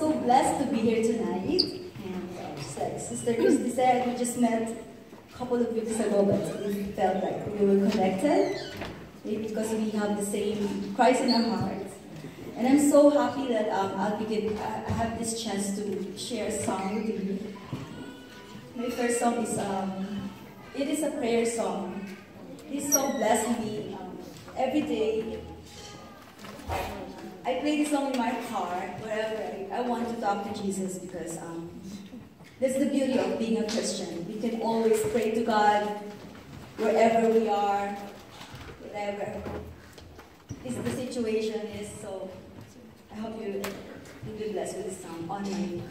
so blessed to be here tonight. And uh, Sister Christy said, we just met a couple of weeks ago, but we felt like we were connected. Because we have the same Christ in our hearts. And I'm so happy that um, I'll be get, I have this chance to share a song with you. My first song is um, it is a prayer song. This song blessed me um, every day. I play this song in my car, wherever I, want to talk to Jesus because um, is the beauty of being a Christian. We can always pray to God wherever we are, whatever this the situation is. So I hope you will be blessed with this song on my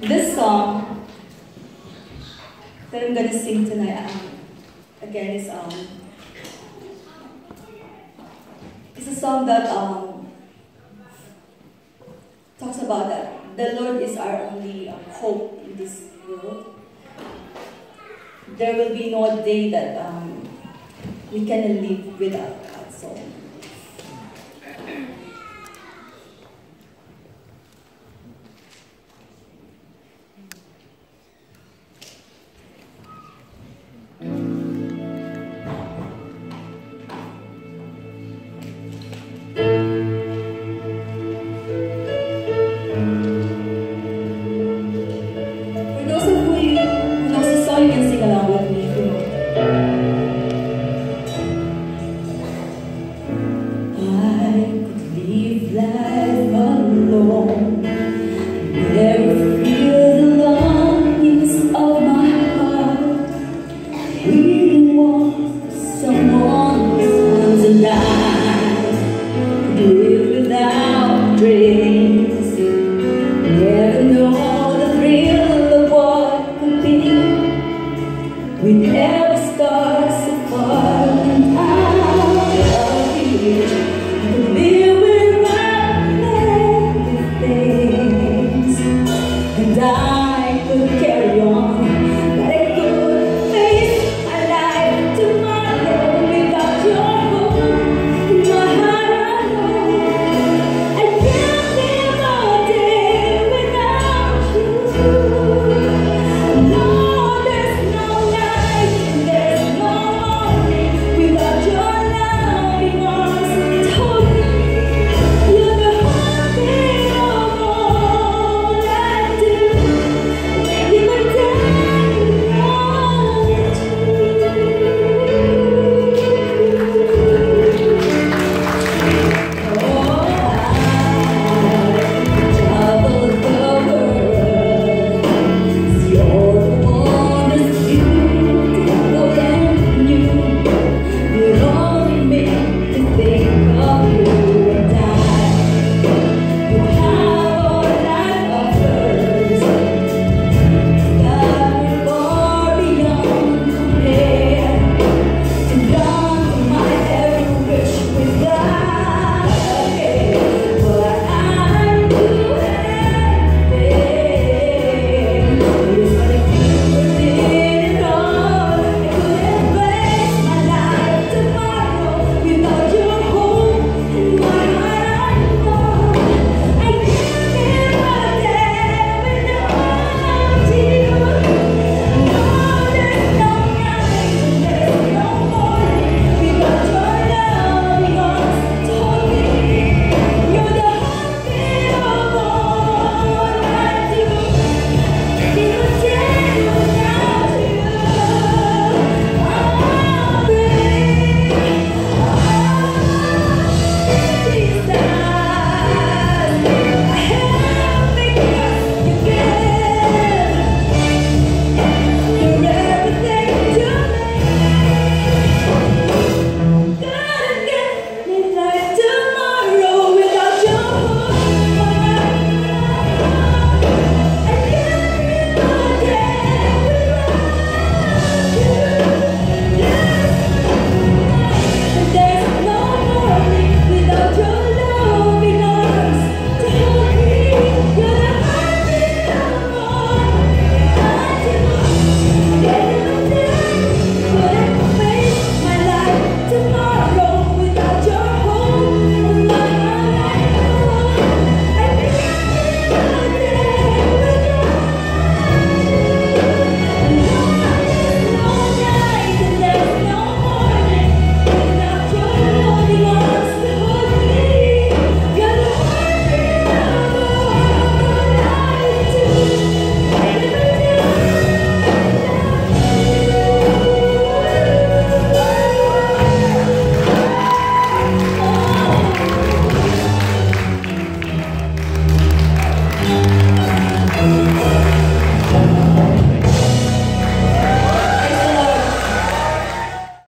This song that I'm going to sing tonight um, again is um, it's a song that um, talks about that the Lord is our only um, hope in this world. There will be no day that um, we can live without.